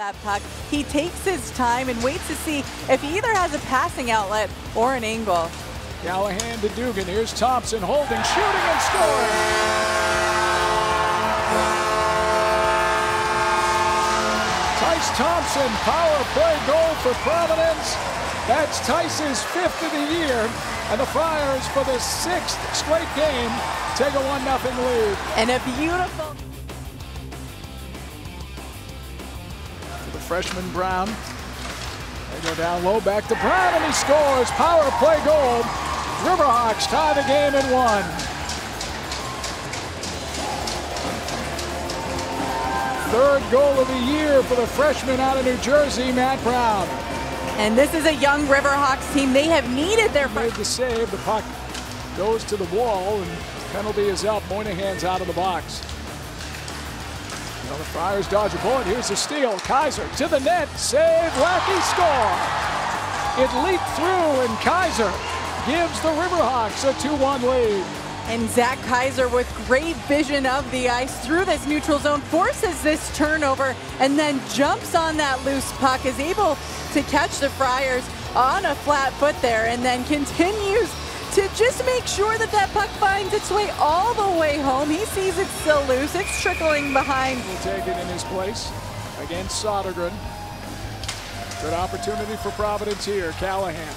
that puck. He takes his time and waits to see if he either has a passing outlet or an angle. Callahan to Dugan. Here's Thompson holding, shooting, and scoring. Tyce Thompson, power play goal for Providence. That's Tyce's fifth of the year. And the Friars, for the sixth straight game, take a 1 0 lead. And a beautiful. Freshman Brown. They go down low, back to Brown, and he scores. Power play goal. Riverhawks tie the game in one. Third goal of the year for the freshman out of New Jersey, Matt Brown. And this is a young Riverhawks team. They have needed their Made the save. The puck goes to the wall, and penalty is up. Moynihan's out of the box. Well, the Friars dodge a bullet. Here's the steal. Kaiser to the net. Save. Lackey score. It leaped through, and Kaiser gives the Riverhawks a 2-1 lead. And Zach Kaiser with great vision of the ice through this neutral zone forces this turnover and then jumps on that loose puck, is able to catch the Friars on a flat foot there and then continues to just make sure that that puck finds its way all the way home. He sees it still loose. It's trickling behind. He'll take it in his place against Sodergren. Good opportunity for Providence here. Callahan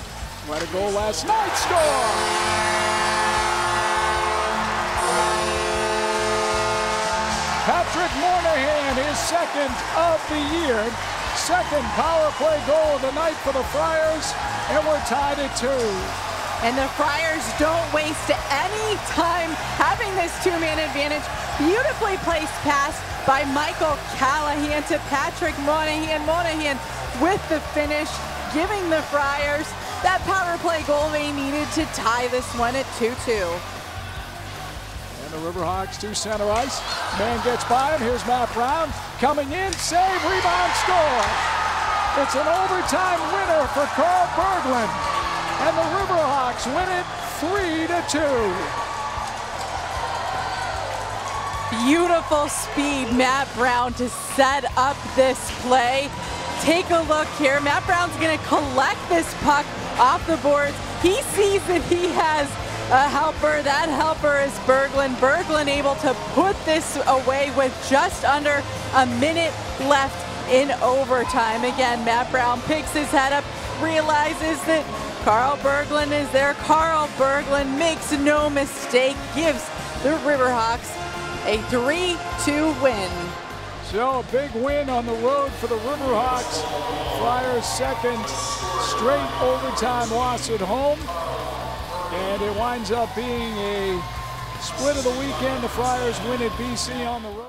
let a goal last night. Score! Patrick Moynihan, his second of the year. Second power play goal of the night for the Friars, and we're tied at two. And the Friars don't waste any time having this two-man advantage. Beautifully placed pass by Michael Callahan to Patrick Moynihan. Moynihan with the finish, giving the Friars that power play goal they needed to tie this one at 2-2. And the Riverhawks to center ice. Man gets by him. Here's Matt Brown coming in. Save, rebound, score. It's an overtime winner for Carl Berglund. And the Riverhawks win it 3 to 2. Beautiful speed, Matt Brown, to set up this play. Take a look here. Matt Brown's going to collect this puck off the boards. He sees that he has a helper. That helper is Berglund. Berglund able to put this away with just under a minute left in overtime. Again, Matt Brown picks his head up, realizes that Carl Berglund is there. Carl Berglund makes no mistake, gives the Riverhawks a 3-2 win. So a big win on the road for the Riverhawks. Friars second straight overtime loss at home. And it winds up being a split of the weekend. The Friars win at BC on the road.